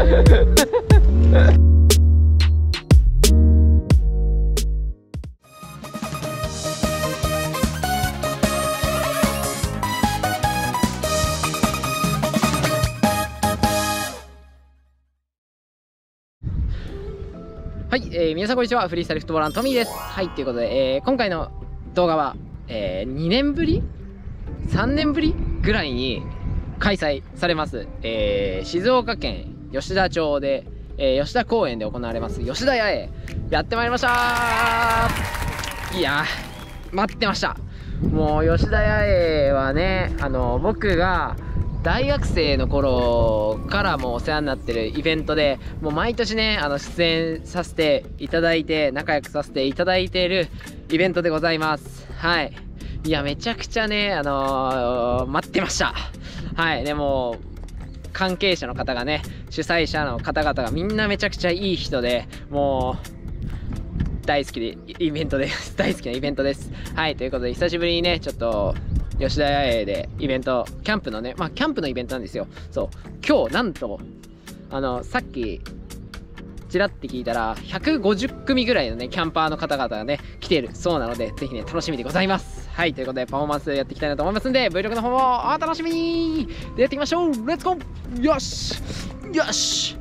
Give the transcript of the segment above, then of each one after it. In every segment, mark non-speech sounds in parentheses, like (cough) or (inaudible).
はい、えー、皆さんこんにちは。フリースタイルフットボーラーのトミーです。はい、ということで、えー、今回の動画は、えー、2年ぶり ?3 年ぶりぐらいに開催されます。えー、静岡県吉田町で、えー、吉田公園で行われます吉田屋へやってまいりました。いや待ってました。もう吉田屋へはね、あの、僕が、大学生の頃からもお世話になってるイベントでもう毎年ねあの出演させていただいて仲良くさせていただいているイベントでございます。はい。いやめちゃくちゃねあのー、待ってました。はい。でも関係者の方がね主催者の方々がみんなめちゃくちゃいい人でもう大好きでイベントです (laughs) 大好きなイベントですはいということで久しぶりにねちょっと吉田屋営でイベント、キャンプのね、まあ、キャンプのイベントなんですよ。そう。今日、なんと、あの、さっき、ちらって聞いたら、150組ぐらいのね、キャンパーの方々がね、来ているそうなので、ぜひね、楽しみでございます。はい、ということで、パフォーマンスやっていきたいなと思いますんで、Vlog の方もお楽しみに。で、やっていきましょう。レッツゴーよし!よし!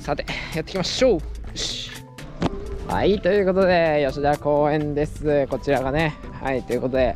さて、やっていきましょう。よしはい、ということで、吉田公園です。こちらがね、はい、ということで、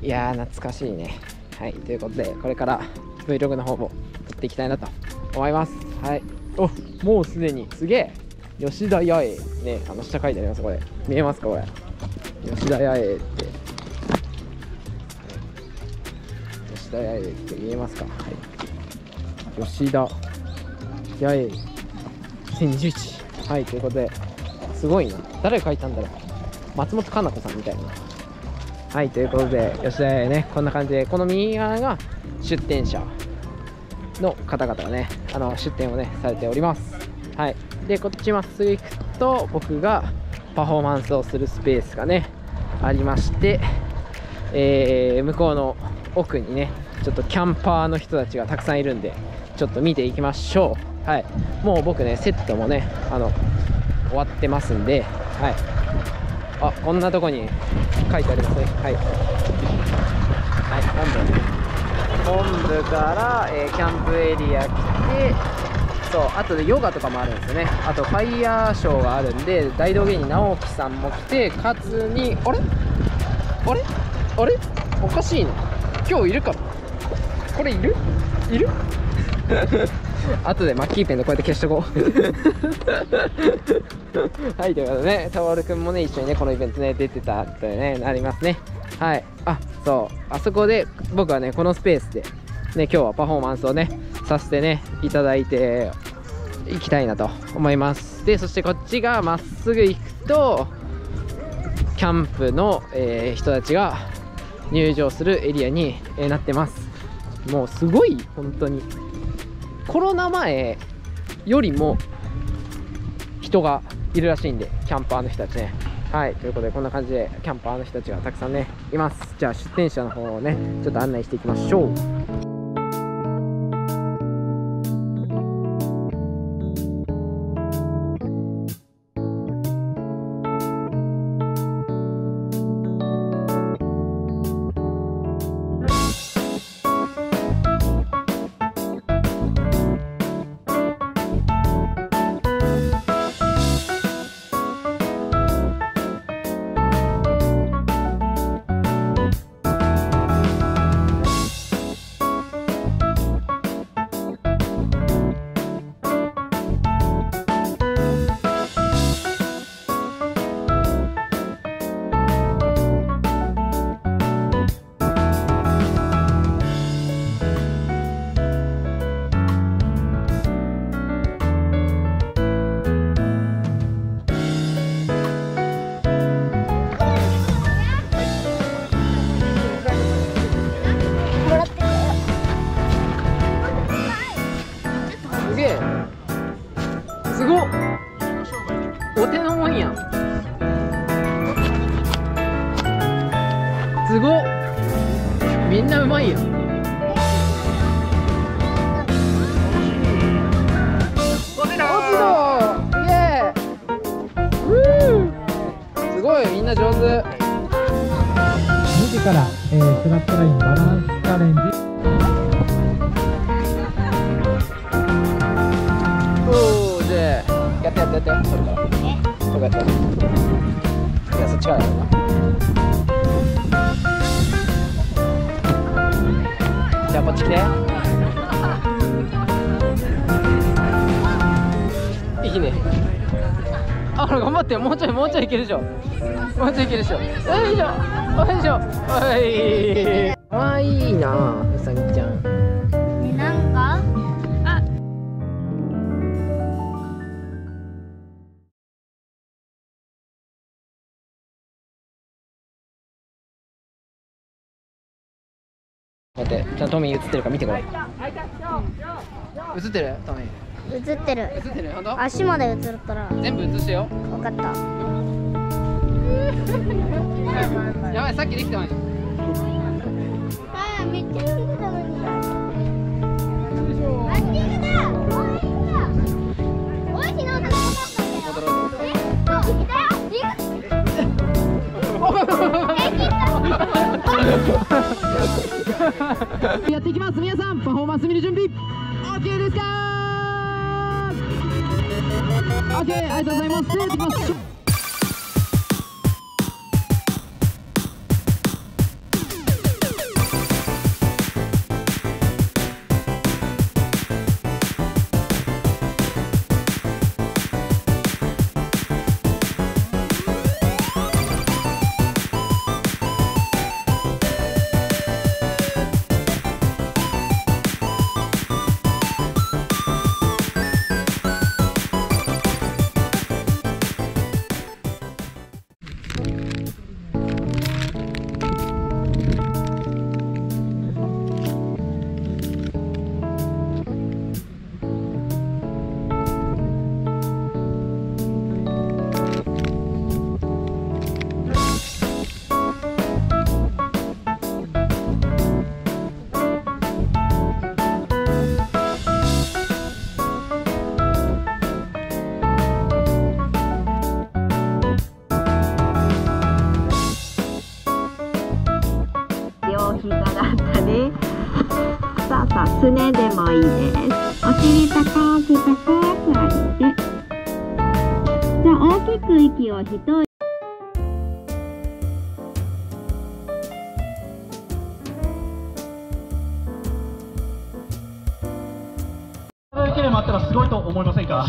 いやー懐かしいね。はいということでこれから Vlog の方も撮っていきたいなと思います。はい。おもうすでに。すげえ。吉田八重。ねあの下書いてありますこれ。見えますかこれ。吉田八重。吉田八重って見えますか？はい。吉田。八重。2021はいということですごいな。誰が書いたんだろう？松本かな子さんみたいな。はい、ということで、吉田屋ね、こんな感じで、この右側が出店者の方々がね、あの出店をね、されております。はい。で、こっちまっすぐ行くと、僕がパフォーマンスをするスペースがね、ありまして、えー、向こうの奥にね、ちょっとキャンパーの人たちがたくさんいるんで、ちょっと見ていきましょう。はい。もう僕ね、セットもね、あの、終わってますんで、はい。あこんなとこに書いてありますね。はい、はい、本部。本部から、えー、キャンプエリア来てそうあとでヨガとかもあるんですよね。あとファイヤーショーがあるんで大道芸人直樹さんも来てかつにあれ？あれ？あれ？おかしいね今日いるかこれいる？いる？(laughs) 後でマッキーペンでこうやって消しとこう。(laughs) はいということでねタワルくんもね一緒にねこのイベントね出てたってねなりますね。はい。あそう。あそこで僕はねこのスペースでね今日はパフォーマンスをねさせてねいただいていきたいなと思います。でそしてこっちがまっすぐ行くとキャンプの、えー、人たちが入場するエリアに、なってますもうすごい本当にコロナ前よりも人がいるらしいんで、キャンパーの人たちね。はい、ということでこんな感じでキャンパーの人たちがたくさんね、います。じゃあ出店者の方をね、ちょっと案内していきましょう。すごみんなうまいやすごいみんな上手。2時から、えー、フラットラインバランスチャレンジ。あほら頑張ってもうちょいもうちょいいけるでしょ。もうちょいいけるでしょ。よいしょ。よいしょ。はい。かわいいなうさぎちゃん。ねなんか？あ。待ってじゃあトミー映ってるか見てこれ映ってるトミー映ってる。映ってる本当？足まで映ったら。全部映してよ。分かった。(laughs) やばいさっきできたのに。あめっちゃ読んでたのにやっていきます。皆さんパフォーマンス見る準備。OK ですか OK ありがとうございます。ではやっていきます。両もあったらす。ごいと思いませんか？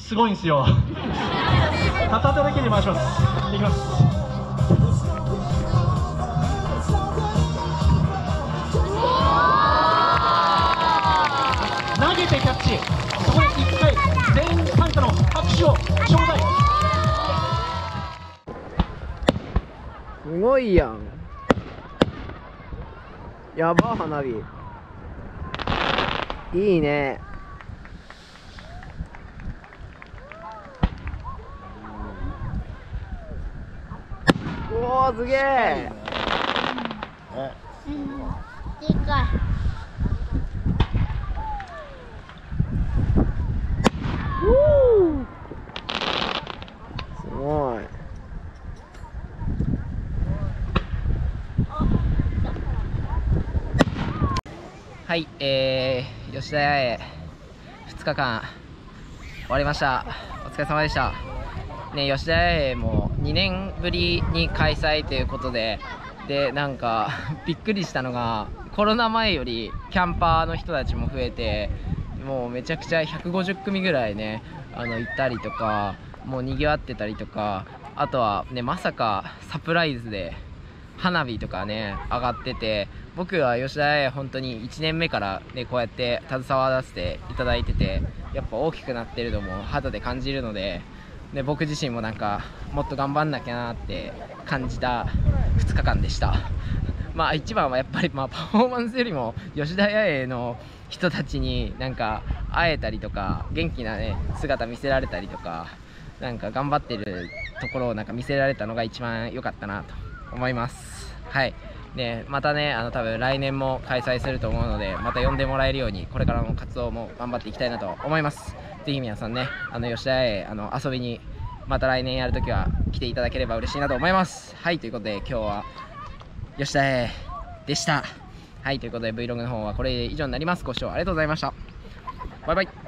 すごいんですよ。片手だけで回します。いきます。投げてキャッチ。そこで一回全員参加の拍手をちょうだいすごいやん。やば花火。いいね。おおすげえ。でかい。すごい。はいえー、吉田屋へ2日間終わりました。お疲れ様でした。ね吉田屋へも2年ぶりに開催ということででなんか (laughs) びっくりしたのがコロナ前よりキャンパーの人たちも増えてもうめちゃくちゃ150組ぐらいねあの行ったりとかもうにぎわってたりとかあとはねまさかサプライズで花火とかね上がってて僕は吉田屋本当に1年目からねこうやって携わらせていただいててやっぱ大きくなってるのも肌で感じるのでで僕自身もなんかもっと頑張んなきゃなって感じた2日間でした。(laughs) まあ一番はやっぱりまあパフォーマンスよりも吉田屋への人たちになんか会えたりとか元気なね姿見せられたりとかなんか頑張ってるところをなんか見せられたのが一番良かったなと思います。はい。ねまたねあの多分来年も開催すると思うのでまた呼んでもらえるようにこれからの活動も頑張っていきたいなと思います。ぜひ皆さんねあの吉田へあの遊びにまた来年やるときは来ていただければ嬉しいなと思います。はいということで今日は吉田へでした。はいということで Vlog の方はこれ以上になります。ご視聴ありがとうございました。バイバイ。